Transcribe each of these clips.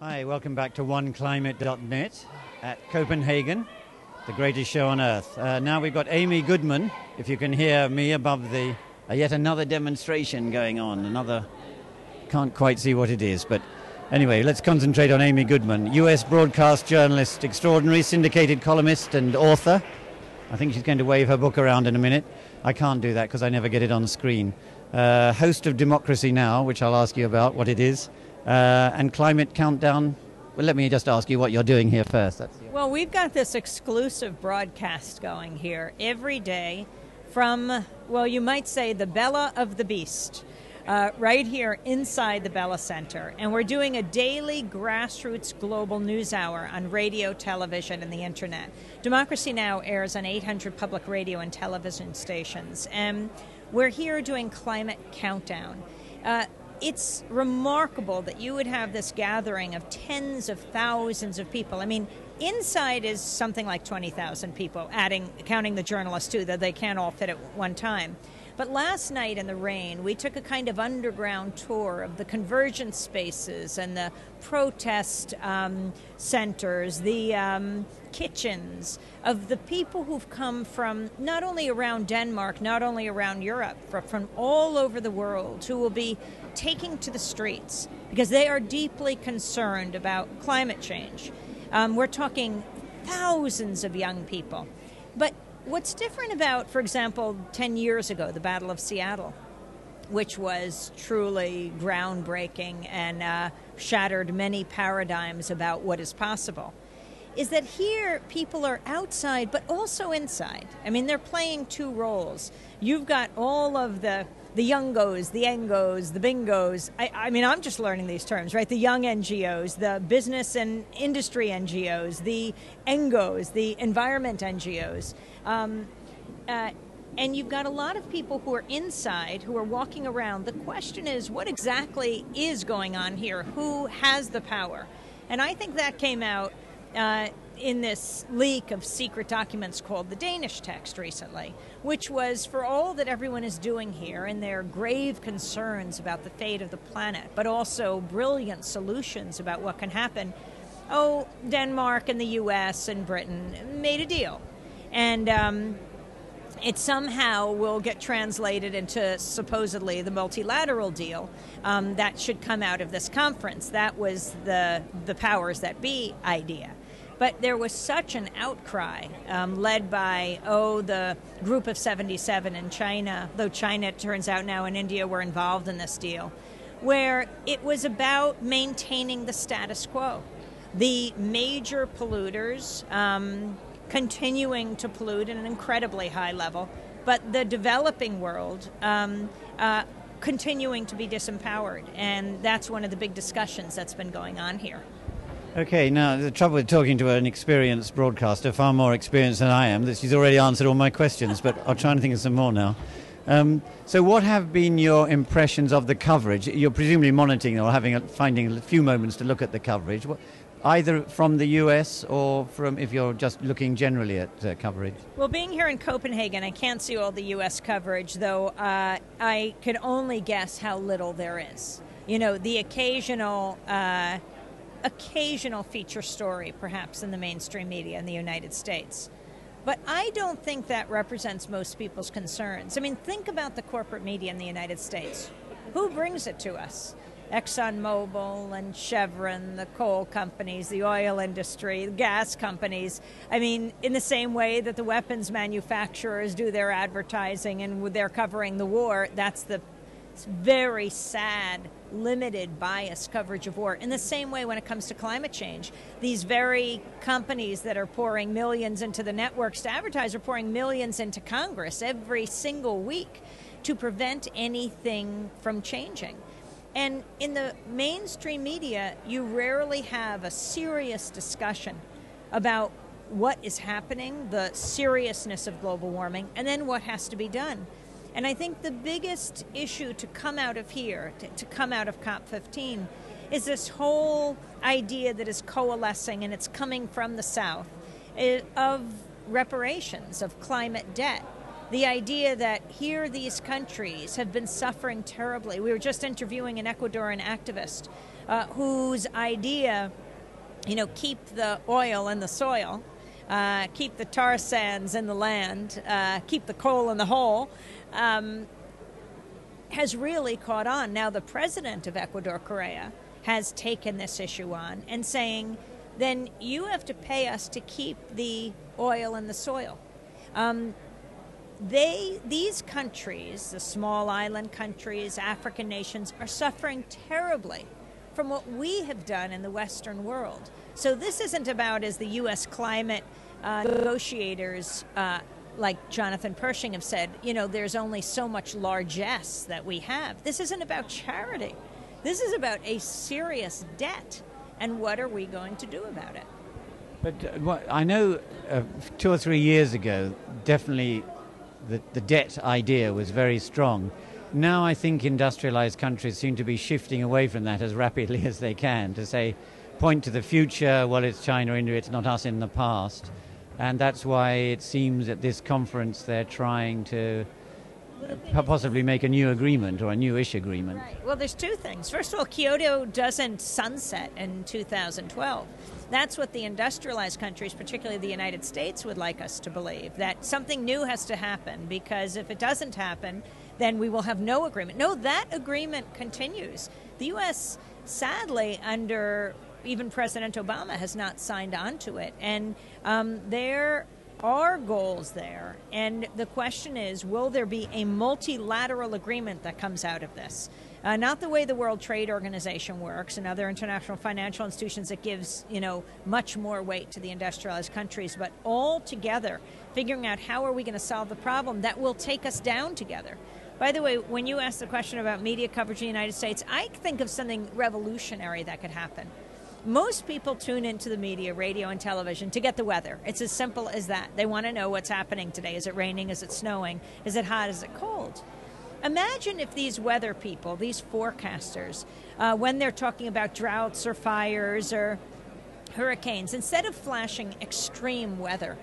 Hi, welcome back to oneclimate.net at Copenhagen, the greatest show on earth. Uh, now we've got Amy Goodman, if you can hear me above the. Uh, yet another demonstration going on. Another. Can't quite see what it is, but anyway, let's concentrate on Amy Goodman, US broadcast journalist, extraordinary, syndicated columnist, and author. I think she's going to wave her book around in a minute. I can't do that because I never get it on screen. Uh, host of Democracy Now!, which I'll ask you about what it is, uh, and Climate Countdown. Well, let me just ask you what you're doing here first. Well, we've got this exclusive broadcast going here every day from, well, you might say the Bella of the Beast. Uh, right here inside the Bella Center. And we're doing a daily grassroots global news hour on radio, television, and the internet. Democracy Now! airs on 800 public radio and television stations. And we're here doing Climate Countdown. Uh, it's remarkable that you would have this gathering of tens of thousands of people. I mean, inside is something like 20,000 people, adding counting the journalists too, that they can't all fit at one time. But last night in the rain, we took a kind of underground tour of the convergence spaces and the protest um, centers, the um, kitchens of the people who've come from not only around Denmark, not only around Europe, but from all over the world who will be taking to the streets because they are deeply concerned about climate change. Um, we're talking thousands of young people. But What's different about, for example, 10 years ago, the Battle of Seattle, which was truly groundbreaking and uh, shattered many paradigms about what is possible, is that here people are outside but also inside. I mean, they're playing two roles. You've got all of the the youngos, the engos, the bingos. I, I, mean, I'm just learning these terms, right? The young NGOs, the business and industry NGOs, the engos, the environment NGOs. Um, uh, and you've got a lot of people who are inside who are walking around. The question is, what exactly is going on here? Who has the power? And I think that came out uh, in this leak of secret documents called the Danish text recently, which was for all that everyone is doing here and their grave concerns about the fate of the planet, but also brilliant solutions about what can happen. Oh, Denmark and the US and Britain made a deal. And um, it somehow will get translated into supposedly the multilateral deal um, that should come out of this conference. That was the the powers that be idea. But there was such an outcry um, led by, oh, the group of 77 in China, though China, it turns out now, and India were involved in this deal, where it was about maintaining the status quo. The major polluters um, continuing to pollute at an incredibly high level, but the developing world um, uh, continuing to be disempowered. And that's one of the big discussions that's been going on here. Okay, now the trouble with talking to an experienced broadcaster, far more experienced than I am, that she's already answered all my questions, but I'll try and think of some more now. Um, so, what have been your impressions of the coverage? You're presumably monitoring or having a, finding a few moments to look at the coverage, what, either from the US or from if you're just looking generally at uh, coverage. Well, being here in Copenhagen, I can't see all the US coverage, though uh, I could only guess how little there is. You know, the occasional. Uh, occasional feature story, perhaps, in the mainstream media in the United States. But I don't think that represents most people's concerns. I mean, think about the corporate media in the United States. Who brings it to us? ExxonMobil and Chevron, the coal companies, the oil industry, the gas companies. I mean, in the same way that the weapons manufacturers do their advertising and they're covering the war, that's the very sad limited bias coverage of war. In the same way, when it comes to climate change, these very companies that are pouring millions into the networks to advertise are pouring millions into Congress every single week to prevent anything from changing. And in the mainstream media, you rarely have a serious discussion about what is happening, the seriousness of global warming, and then what has to be done. And I think the biggest issue to come out of here, to, to come out of COP15, is this whole idea that is coalescing and it's coming from the South eh, of reparations, of climate debt. the idea that here these countries have been suffering terribly. We were just interviewing an Ecuadorian activist uh, whose idea, you know, keep the oil in the soil, uh, keep the tar sands in the land, uh, keep the coal in the hole, um, has really caught on. Now, the president of Ecuador, Correa, has taken this issue on and saying, then you have to pay us to keep the oil in the soil. Um, they, these countries, the small island countries, African nations, are suffering terribly from what we have done in the Western world. So this isn't about, as the U.S. climate uh, negotiators uh, like Jonathan Pershing have said, you know, there's only so much largesse that we have. This isn't about charity. This is about a serious debt. And what are we going to do about it? But uh, I know uh, two or three years ago, definitely the, the debt idea was very strong. Now I think industrialized countries seem to be shifting away from that as rapidly as they can to say, point to the future, well, it's China, India, it's not us in the past. And that's why it seems at this conference they're trying to uh, possibly make a new agreement or a newish agreement. Right. Well, there's two things. First of all, Kyoto doesn't sunset in 2012. That's what the industrialized countries, particularly the United States, would like us to believe that something new has to happen because if it doesn't happen, then we will have no agreement. No, that agreement continues. The U.S., sadly, under even President Obama, has not signed on to it. And um, there are goals there. And the question is will there be a multilateral agreement that comes out of this? Uh, not the way the World Trade Organization works and other international financial institutions that gives you know much more weight to the industrialized countries, but all together, figuring out how are we going to solve the problem that will take us down together. By the way, when you ask the question about media coverage in the United States, I think of something revolutionary that could happen. Most people tune into the media, radio, and television to get the weather. It's as simple as that. They want to know what's happening today. Is it raining? Is it snowing? Is it hot? Is it cold? Imagine if these weather people, these forecasters, uh, when they're talking about droughts or fires or hurricanes, instead of flashing extreme weather,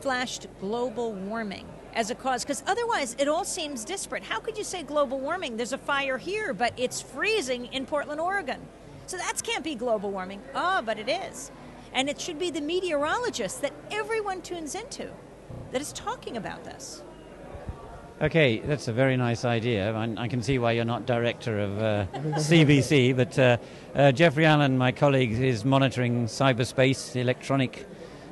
flashed global warming as a cause because otherwise it all seems disparate. How could you say global warming? There's a fire here, but it's freezing in Portland, Oregon. So that can't be global warming. Oh, but it is. And it should be the meteorologist that everyone tunes into that is talking about this. Okay, that's a very nice idea. I, I can see why you're not director of uh, CBC, but uh, uh, Jeffrey Allen, my colleague, is monitoring cyberspace, electronic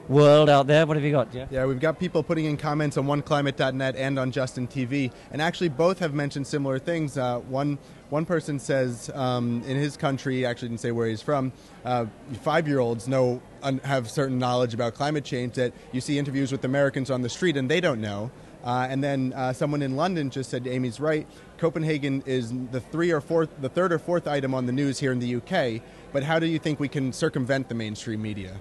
world out there. What have you got, Jeff? Yeah, we've got people putting in comments on oneclimate.net and on Justin TV, and actually both have mentioned similar things. Uh, one one person says um, in his country, actually didn't say where he's from, uh, five-year-olds know have certain knowledge about climate change that you see interviews with Americans on the street and they don't know. Uh, and then uh, someone in London just said, Amy's right. Copenhagen is the three or fourth, the third or fourth item on the news here in the UK. But how do you think we can circumvent the mainstream media?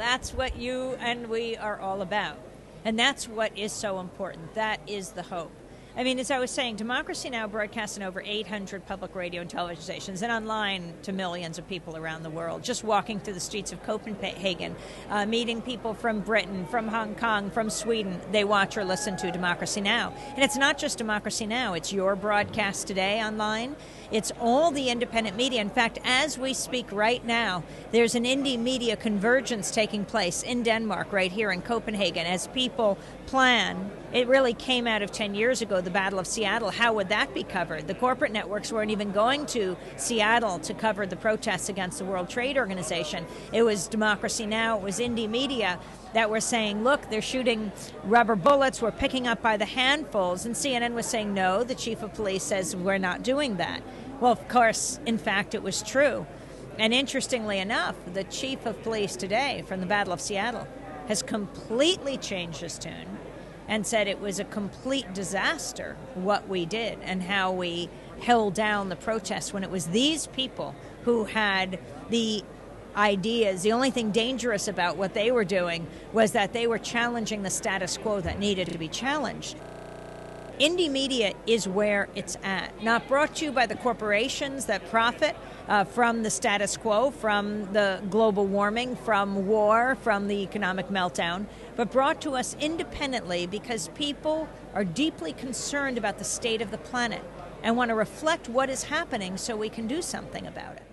That's what you and we are all about, and that's what is so important. That is the hope. I mean, as I was saying, Democracy Now! broadcasts in over 800 public radio and television stations and online to millions of people around the world. Just walking through the streets of Copenhagen, uh, meeting people from Britain, from Hong Kong, from Sweden, they watch or listen to Democracy Now! And it's not just Democracy Now!, it's your broadcast today online. It's all the independent media. In fact, as we speak right now, there's an Indymedia convergence taking place in Denmark, right here in Copenhagen, as people plan. It really came out of 10 years the Battle of Seattle. How would that be covered? The corporate networks weren't even going to Seattle to cover the protests against the World Trade Organization. It was Democracy Now!, it was Indymedia that were saying, look, they're shooting rubber bullets, we're picking up by the handfuls. And CNN was saying, no, the chief of police says we're not doing that. Well, of course, in fact, it was true. And interestingly enough, the chief of police today from the Battle of Seattle has completely changed his tune and said it was a complete disaster what we did and how we held down the protests when it was these people who had the ideas. The only thing dangerous about what they were doing was that they were challenging the status quo that needed to be challenged. Indie media is where it's at. Not brought to you by the corporations that profit uh, from the status quo, from the global warming, from war, from the economic meltdown, but brought to us independently because people are deeply concerned about the state of the planet and want to reflect what is happening so we can do something about it.